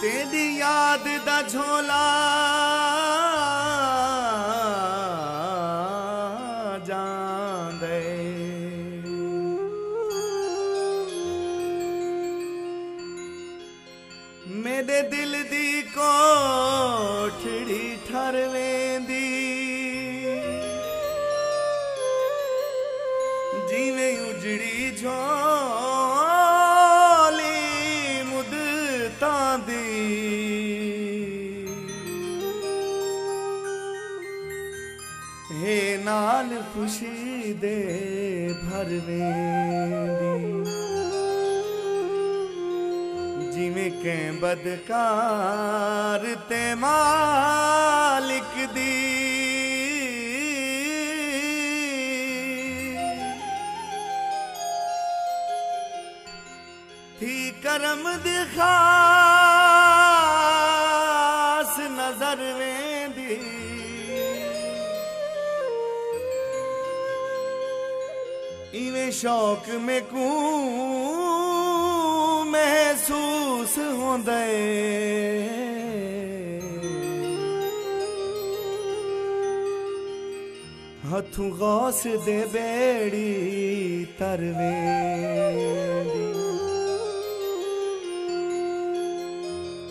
ਤੇਰੀ ਯਾਦ ਦਾ ਝੋਲਾ ਜਾਂਦੇ। ਮੇਰੇ ਦਿਲ ਦੀ ਕੋਠੜੀ ਠਰਵੇਂਦੀ ਜਿਵੇਂ ਉਜੜੀ ਝੋਂ हे नाल खुशी दे भरवेंदी जिमें कै बदकार ते मालिक दी। थी करम दिखा नज़र वेंदी। इवें शौक़ में कू महसूस हूंदे। हथू गौस दे बेड़ी तरवेंदी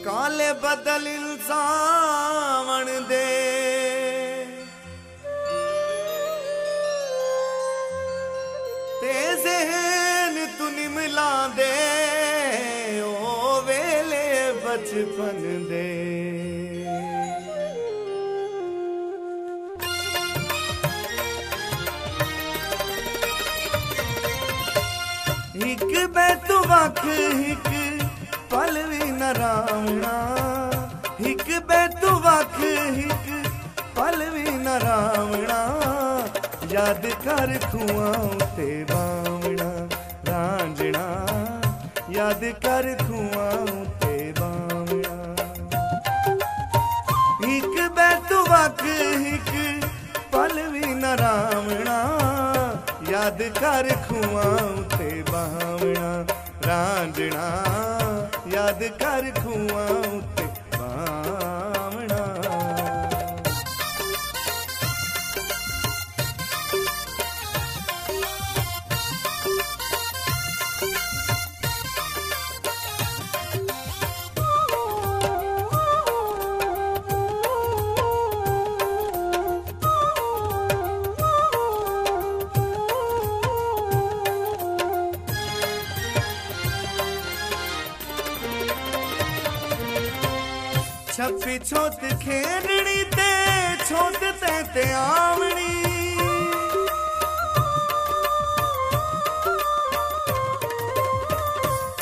काले बदल ਇਨਸਾਨ ਦੇ। ਤੇ ਜ਼ਹਿਨ ਤੂੰ ਨਿਮਲਾਂ ਦੇ ਓ ਵੇਲੇ ਬਚਪਨ ਦੇ। ਇੱਕ ਬੈਤ ਵੱਖ, ਇੱਕ ਇੱਕ ਬੈਤ ਵਖ ਇੱਕ ਪਲ ਵੀ ਨ ਰਾਵਣਾ ਯਾਦ ਕਰ ਖੂਆਂ ਤੇ ਬਾਵਣਾ ਰਾਂਝਣਾ ਯਾਦ ਕਰ ਖੂਆਂ ਤੇ ਬਾਵਣਾ ਇੱਕ ਬੈਤ ਵਖ ਇੱਕ ਪਲ ਵੀ ਨ ਰਾਵਣਾ ਯਾਦ ਕਰ ਖੂਆਂ ਤੇ ਬਾਵਣਾ ਰਾਂਝਣਾ ਯਾਦ ਕਰ ਖੂਆਂ ਤੇ नफी छोत खेरणी ते, छोत ते ते आवणी।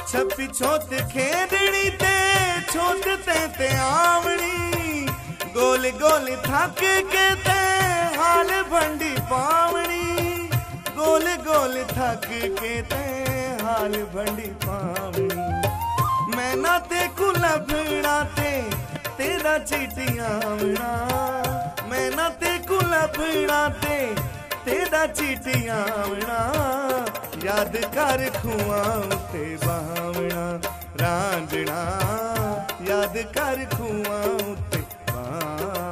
छपी छोत खेरणी ते, छोत ते ते आवणी। गोल गोल थक के ते, हाल भंडी पावणी। गोल गोल थक के ते, हाल भंडी पावणी। मैं ना ते कुलभड़ा ते ਤੇਰਾ ਚੀਟੀਆਂ ਆਵਣਾ। ਮੈਂ ਨਾ ਤੇ ਕੁਲਭਣਾ ਤੇ ਤੇਰਾ ਚੀਟੀਆਂ ਆਵਣਾ। ਯਾਦ ਕਰ ਖੂਆਂ ਤੇ ਬਾਵਣਾ ਰਾਂਝਣਾ। ਯਾਦ ਕਰ ਖੂਆਂ ਤੇ ਬਾਵਣਾ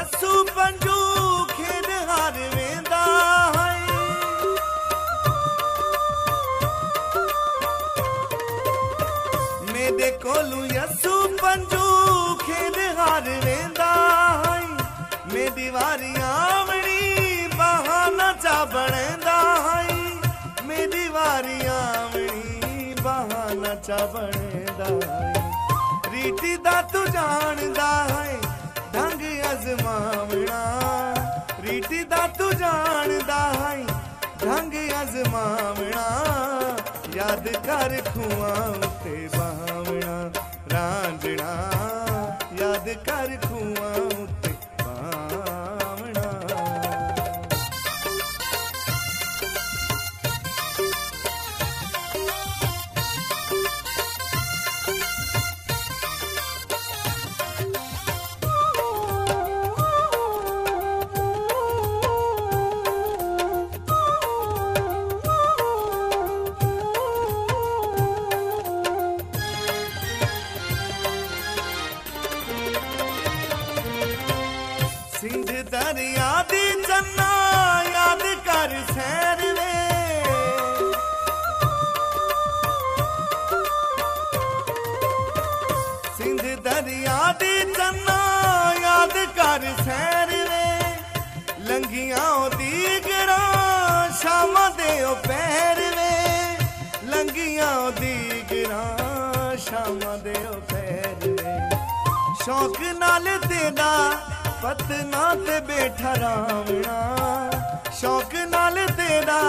ਕੋਲੂ ਪੰਜੂ ਖੇਡ ਹਾਰ ਵੇਂਦਾ ਹੈ ਮੇਰੇ ਕੋਲੂ ਯਸੂ ਪੰਜੂ ਖੇਡ ਹਾਰ ਵੇਂਦਾ ਹੈ ਮੇਰੀ ਵਾਰੀ ਆਵਣੀ ਬਹਾਨਾ ਚਾ ਬਣਦਾ ਹੈ ਮੇਰੀ ਵਾਰੀ ਆਵਣੀ ਬਹਾਨਾ ਚਾ ਬਣਦਾ ਹੈ ਰੀਤੀ ਦਾ ਤੂੰ ਜਾਣਦਾ ਹੈ ढंग अजमावना रीति दा तू जानदा है ढंग अजमावना याद कर खुआ उते बहाव ਚੰਨਾ ਯਾਦ ਕਰ ਸੈਰ ਵੇ ਲੰਗੀਆਂ ਦੀ ਗਰਾਂ ਸ਼ਾਮਾਂ ਦੇ ਉਹ ਪੈਰ ਵੇ ਲੰਗੀਆਂ ਦੀ ਗਰਾਂ ਸ਼ਾਮਾਂ ਦੇ ਉਹ ਪੈਰ ਵੇ ਸ਼ੌਕ ਨਾਲ ਤੇਰਾ ਪਤਨਾ ਤੇ ਬੈਠਾ ਰਾਵਣਾ ਸ਼ੌਕ ਨਾਲ ਤੇਰਾ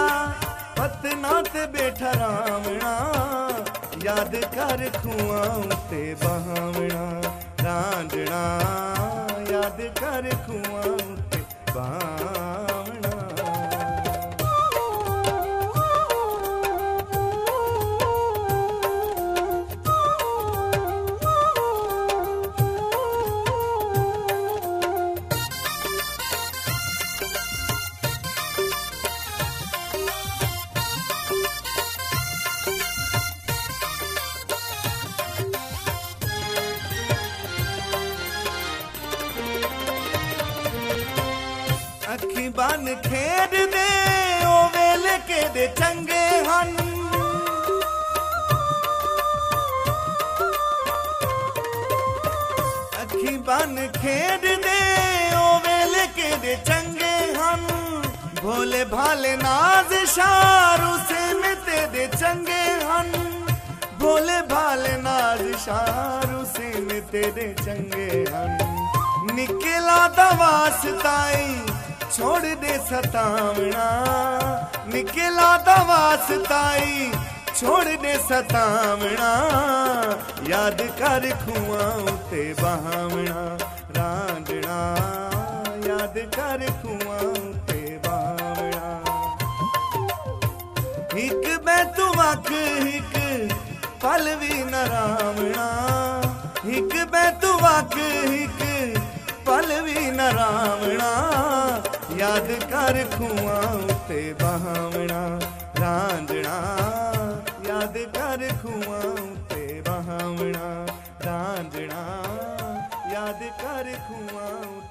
ਪਤਨਾ ਤੇ ਬੈਠਾ ਰਾਵਣਾ ਯਾਦ ਕਰ ਖੂਆਂ ਉਤੇ ਬਹਾਵਣਾ ਰਾਂਝਣਾ ਯਾਦ ਕਰ ਖੂਆਂ ਉਤੇ ਬਹਾਵਣਾ ਅੱਖੀ ਬੰਨ ਖੇਡਦੇ ਉਹ ਵੇਲੇ ਕਿਹਦੇ ਚੰਗੇ ਹਨ ਅੱਖੀ ਬੰਨ ਖੇਡਦੇ ਉਹ ਵੇਲੇ ਕਿਹਦੇ ਚੰਗੇ ਹਨ ਭੋਲੇ ਭਾਲੇ ਨਾਜ਼ ਸ਼ਾਰੂ ਸੇ ਮਿੱਤੇ ਦੇ ਚੰਗੇ ਹਨ ਭੋਲੇ ਭਾਲੇ ਨਾਜ਼ ਸ਼ਾਰੂ ਸੇ ਮਿੱਤੇ ਦੇ ਚੰਗੇ ਹਨ ਨਿਕਲਾ ਦਾ ਵਾਸਤਾਈ ਛੋੜ ਦੇ ਸਤਾਵਣਾ। ਨਿਕਲਾ ਦਾ ਵਾਸਤਾਈ ਛੋੜ ਦੇ ਸਤਾਵਣਾ। ਯਾਦ ਕਰ ਖੂਆਂ ਉਤੇ ਬਹਾਵਣਾ, ਰਾਂਝਣਾ। ਯਾਦ ਕਰ ਖੂਆਂ ਉਤੇ ਬਹਾਵਣਾ। ਇੱਕ ਮੈਂ ਤੂੰ ਵਕ ਇੱਕ ਪਲ ਵੀ ਨਰਾਵਣਾ ਇੱਕ ਮੈਂ ਤੂੰ ਵਕ ਇੱਕ ਪਲ ਵੀ ਨਰਾਵਣਾ ਯਾਦ ਕਰ ਖੂਆਂ ਉਤੇ ਬਹਾਵਣਾ ਰਾਂਝਣਾ ਯਾਦ ਕਰ ਖੂਆਂ ਉਤੇ ਬਹਾਵਣਾ ਰਾਂਝਣਾ ਯਾਦ ਕਰ ਖੂਆਂ ਉਤੇ ਬਹਾਵਣਾ